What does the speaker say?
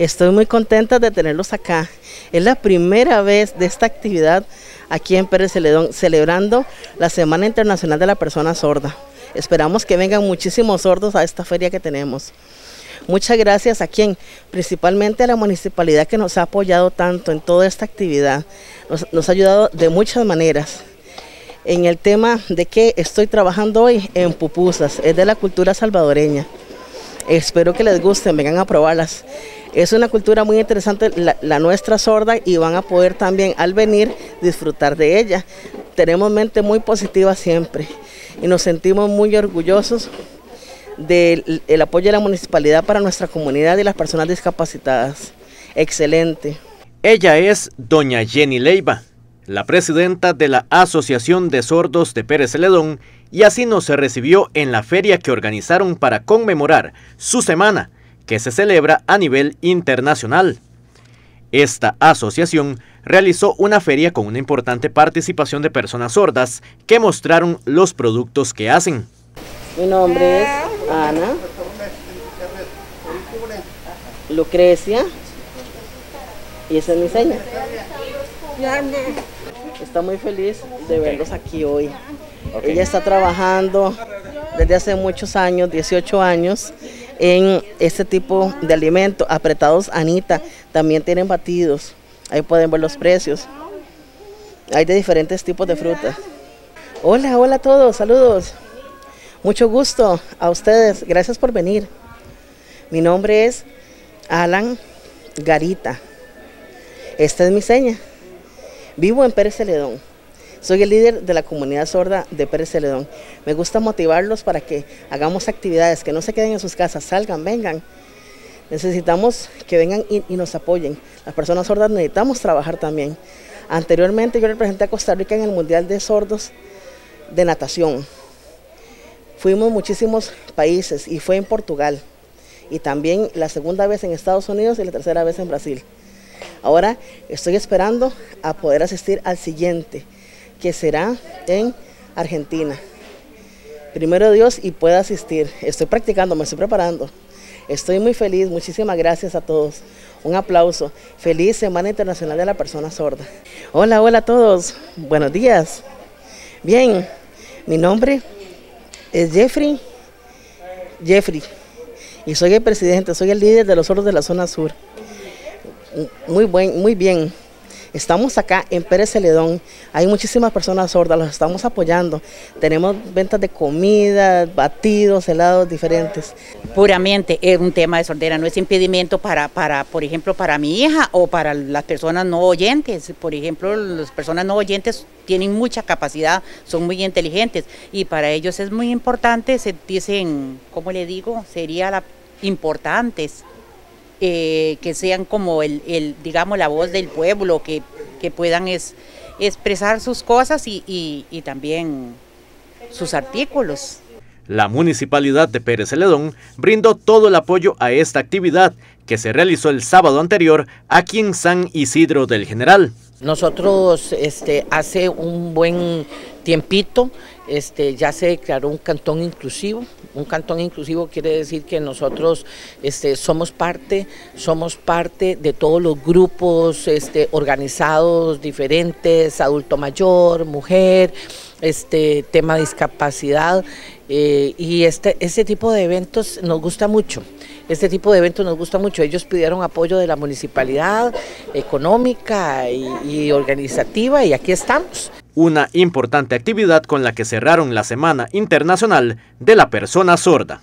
Estoy muy contenta de tenerlos acá. Es la primera vez de esta actividad aquí en Pérez Celedón, celebrando la Semana Internacional de la Persona Sorda. Esperamos que vengan muchísimos sordos a esta feria que tenemos. Muchas gracias a quien, principalmente a la municipalidad que nos ha apoyado tanto en toda esta actividad. Nos, ha ayudado de muchas maneras. En el tema de que estoy trabajando hoy en pupusas, es de la cultura salvadoreña. Espero que les gusten, vengan a probarlas. Es una cultura muy interesante, la, nuestra sorda, y van a poder también al venir disfrutar de ella. Tenemos mente muy positiva siempre y nos sentimos muy orgullosos del apoyo de la municipalidad para nuestra comunidad y las personas discapacitadas. Excelente. Ella es doña Jenny Leiva, la presidenta de la Asociación de Sordos de Pérez Celedón, y así nos se recibió en la feria que organizaron para conmemorar su semana que se celebra a nivel internacional. Esta asociación realizó una feria con una importante participación de personas sordas que mostraron los productos que hacen. Mi nombre es Ana, Lucrecia y esa es mi seña. Está muy feliz de verlos aquí hoy. Ella está trabajando desde hace muchos años, 18 años, en este tipo de alimentos. Apretados Anita, también tienen batidos. Ahí pueden ver los precios. Hay de diferentes tipos de frutas. Hola, hola a todos, saludos. Mucho gusto a ustedes, gracias por venir. Mi nombre es Alan Garita. Esta es mi seña. Vivo en Pérez Celedón. Soy el líder de la comunidad sorda de Pérez Celedón. Me gusta motivarlos para que hagamos actividades, que no se queden en sus casas, salgan, vengan. Necesitamos que vengan y, nos apoyen. Las personas sordas necesitamos trabajar también. Anteriormente yo representé a Costa Rica en el Mundial de Sordos de Natación. Fuimos muchísimos países y fue en Portugal. Y también la segunda vez en Estados Unidos y la tercera vez en Brasil. Ahora estoy esperando a poder asistir al siguiente que será en Argentina. Primero Dios y pueda asistir. Estoy practicando, me estoy preparando. Estoy muy feliz, muchísimas gracias a todos. Un aplauso. Feliz Semana Internacional de la Persona Sorda. Hola, hola a todos. Buenos días. Bien, mi nombre es Jeffrey. Jeffrey. Y soy el presidente, soy el líder de los sordos de la zona sur. Muy, buen, muy bien. Estamos acá en Pérez Celedón, hay muchísimas personas sordas, los estamos apoyando. Tenemos ventas de comida, batidos, helados diferentes. Puramente es un tema de sordera, no es impedimento para, para, por ejemplo, para mi hija o para las personas no oyentes. Por ejemplo, las personas no oyentes tienen mucha capacidad, son muy inteligentes y para ellos es muy importante, se dicen, ¿cómo le digo? Sería la importantes eh, que sean como el, digamos, la voz del pueblo, que, puedan es, expresar sus cosas y, también sus artículos. La Municipalidad de Pérez Celedón brindó todo el apoyo a esta actividad que se realizó el sábado anterior aquí en San Isidro del General. Nosotros este, hace un buen tiempito este, ya se declaró un cantón inclusivo. Un cantón inclusivo quiere decir que nosotros este, somos parte, somos parte de todos los grupos este, organizados diferentes, adulto mayor, mujer, este tema de discapacidad eh, y este, este tipo de eventos nos gusta mucho. Este tipo de eventos nos gusta mucho. Ellos pidieron apoyo de la municipalidad, económica y organizativa, y aquí estamos. Una importante actividad con la que cerraron la Semana Internacional de la Persona Sorda.